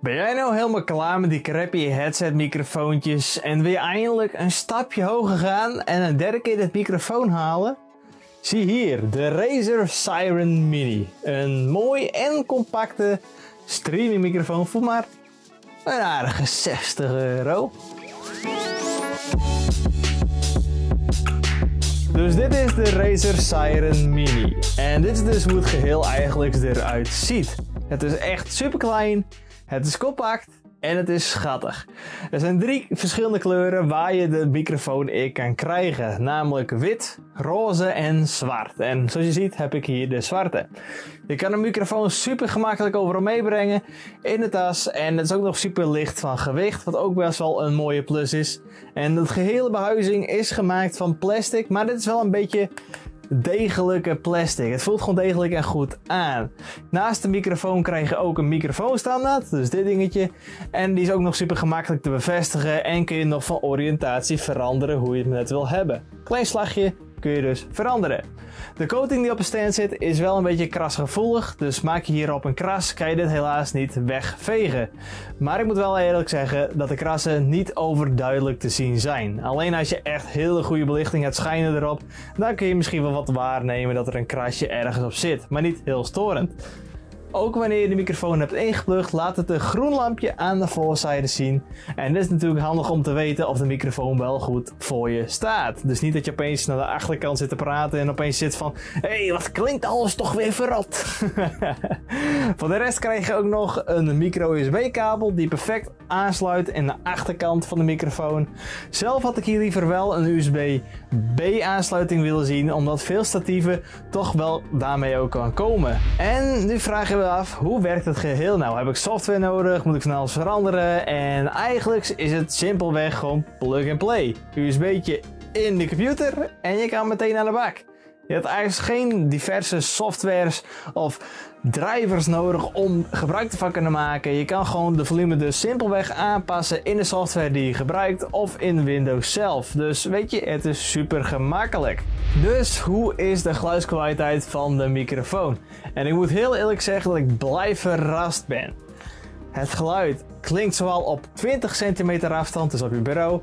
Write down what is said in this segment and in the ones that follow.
Ben jij nou helemaal klaar met die crappy headset microfoontjes en wil je eindelijk een stapje hoger gaan en een derde keer dit microfoon halen? Zie hier de Razer Siren Mini. Een mooi en compacte streaming microfoon voor maar een aardige 60 euro. Dus dit is de Razer Siren Mini. En dit is dus hoe het geheel eigenlijk eruit ziet. Het is echt super klein, het is compact en het is schattig. Er zijn drie verschillende kleuren waar je de microfoon in kan krijgen. Namelijk wit, roze en zwart. En zoals je ziet heb ik hier de zwarte. Je kan een microfoon super gemakkelijk overal meebrengen in de tas. En het is ook nog super licht van gewicht, wat ook best wel een mooie plus is. En de gehele behuizing is gemaakt van plastic, maar dit is wel een beetje degelijke plastic. Het voelt gewoon degelijk en goed aan. Naast de microfoon krijg je ook een microfoonstandaard, dus dit dingetje. En die is ook nog super gemakkelijk te bevestigen en kun je nog van oriëntatie veranderen hoe je het net wil hebben. Klein slagje kun je dus veranderen. De coating die op een stand zit is wel een beetje krasgevoelig, dus maak je hierop een kras, kan je dit helaas niet wegvegen. Maar ik moet wel eerlijk zeggen dat de krassen niet overduidelijk te zien zijn. Alleen als je echt hele goede belichting hebt schijnen erop, dan kun je misschien wel wat waarnemen dat er een krasje ergens op zit, maar niet heel storend. Ook wanneer je de microfoon hebt ingeplucht, laat het een groen lampje aan de voorzijde zien. En dit is natuurlijk handig om te weten of de microfoon wel goed voor je staat. Dus niet dat je opeens naar de achterkant zit te praten en opeens zit van... Hé, hey, wat klinkt alles toch weer verrot? voor de rest krijg je ook nog een micro-USB kabel die perfect aansluit in de achterkant van de microfoon. Zelf had ik hier liever wel een USB-B aansluiting willen zien, omdat veel statieven toch wel daarmee ook kan komen. En nu vraag af, hoe werkt het geheel nou? Heb ik software nodig? Moet ik van alles veranderen? En eigenlijk is het simpelweg gewoon plug and play. USB'tje in de computer en je kan meteen aan de bak. Je hebt eigenlijk geen diverse softwares of drivers nodig om gebruik ervan te kunnen maken. Je kan gewoon de volume dus simpelweg aanpassen in de software die je gebruikt of in Windows zelf. Dus weet je, het is super gemakkelijk. Dus hoe is de geluidskwaliteit van de microfoon? En ik moet heel eerlijk zeggen dat ik blij verrast ben. Het geluid klinkt zowel op 20 centimeter afstand, dus op je bureau,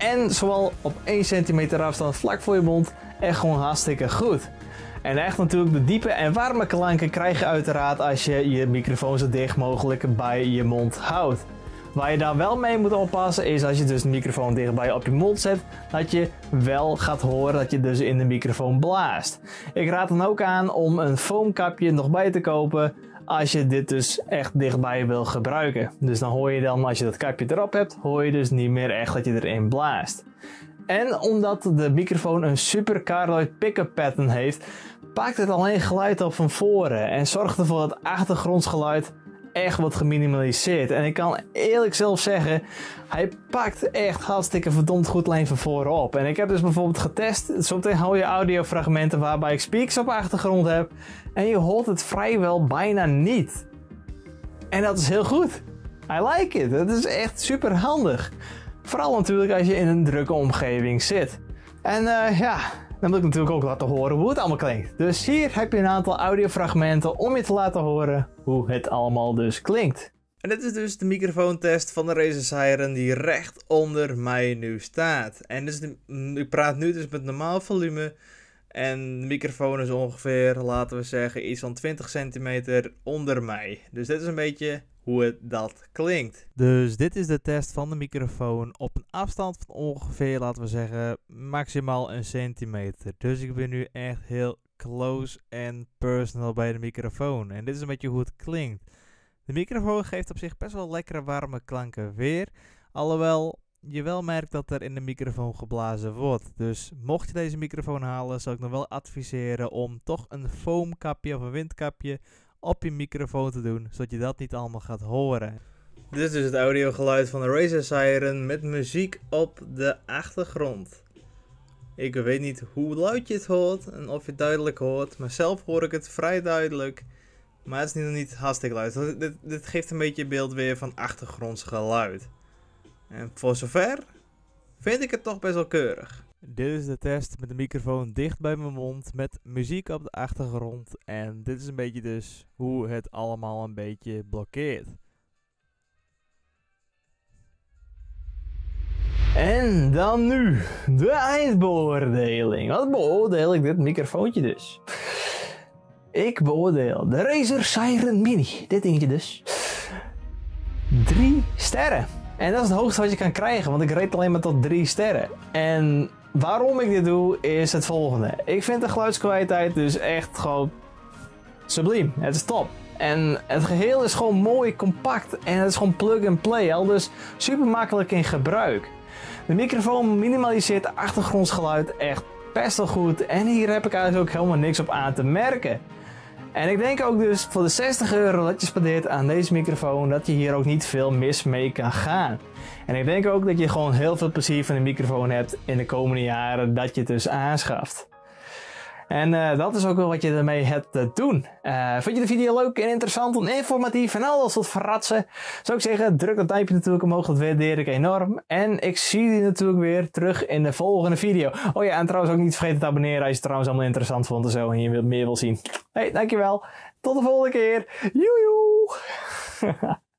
en zowel op 1 centimeter afstand vlak voor je mond echt gewoon hartstikke goed. En echt natuurlijk de diepe en warme klanken krijg je uiteraard als je je microfoon zo dicht mogelijk bij je mond houdt. Waar je daar wel mee moet oppassen is als je dus de microfoon dichtbij op je mond zet, dat je wel gaat horen dat je dus in de microfoon blaast. Ik raad dan ook aan om een foamkapje nog bij te kopen als je dit dus echt dichtbij wil gebruiken. Dus dan hoor je dan, als je dat kapje erop hebt, hoor je dus niet meer echt dat je erin blaast. En omdat de microfoon een super cardioid pick-up pattern heeft, pakt het alleen geluid op van voren en zorgt ervoor dat achtergrondsgeluid echt wat geminimaliseerd. En ik kan eerlijk zelf zeggen, hij pakt echt hartstikke verdomd goed lijn van voren op. En ik heb dus bijvoorbeeld getest, zometeen hou je audiofragmenten waarbij ik speakers op achtergrond heb. En je hoort het vrijwel bijna niet. En dat is heel goed. I like it. Dat is echt super handig. Vooral natuurlijk als je in een drukke omgeving zit. En uh, ja, dan wil ik natuurlijk ook laten horen hoe het allemaal klinkt. Dus hier heb je een aantal audiofragmenten om je te laten horen hoe het allemaal dus klinkt. En dit is dus de microfoontest van de Razer Siren die recht onder mij nu staat. En dus ik praat nu dus met normaal volume. En de microfoon is ongeveer, laten we zeggen, iets van 20 centimeter onder mij. Dus dit is een beetje hoe het dat klinkt. Dus dit is de test van de microfoon op een afstand van ongeveer, laten we zeggen, maximaal een centimeter. Dus ik ben nu echt heel close en personal bij de microfoon. En dit is een beetje hoe het klinkt. De microfoon geeft op zich best wel lekkere warme klanken weer. Alhoewel je wel merkt dat er in de microfoon geblazen wordt. Dus mocht je deze microfoon halen, zou ik nog wel adviseren om toch een foamkapje of een windkapje op je microfoon te doen, zodat je dat niet allemaal gaat horen. Dit is het audiogeluid van de Razer Siren met muziek op de achtergrond. Ik weet niet hoe luid je het hoort en of je het duidelijk hoort, maar zelf hoor ik het vrij duidelijk. Maar het is nog niet hartstikke luid. Dit, dit geeft een beetje beeld weer van achtergrondsgeluid. En voor zover vind ik het toch best wel keurig. Dit is de test met de microfoon dicht bij mijn mond met muziek op de achtergrond. En dit is een beetje dus hoe het allemaal een beetje blokkeert. En dan nu de eindbeoordeling. Wat beoordeel ik dit microfoontje dus? Ik beoordeel de Razer Siren Mini. Dit dingetje dus. Drie sterren. En dat is het hoogste wat je kan krijgen, want ik reed alleen maar tot drie sterren. En waarom ik dit doe, is het volgende. Ik vind de geluidskwaliteit dus echt gewoon subliem. Het is top. En het geheel is gewoon mooi compact en het is gewoon plug and play, al dus super makkelijk in gebruik. De microfoon minimaliseert achtergrondsgeluid echt best wel goed en hier heb ik eigenlijk ook helemaal niks op aan te merken. En ik denk ook dus voor de 60 euro dat je spendeert aan deze microfoon, dat je hier ook niet veel mis mee kan gaan. En ik denk ook dat je gewoon heel veel plezier van de microfoon hebt in de komende jaren dat je het dus aanschaft. En uh, dat is ook wel wat je ermee hebt te doen. Uh, vond je de video leuk en interessant en informatief en alles wat verratsen? Zou ik zeggen, druk dat duimpje natuurlijk omhoog, dat waardeer ik enorm. En ik zie jullie natuurlijk weer terug in de volgende video. Oh ja, en trouwens ook niet vergeten te abonneren als je het trouwens allemaal interessant vond en zo en je meer wil zien. Hey, dankjewel. Tot de volgende keer. Joejoe!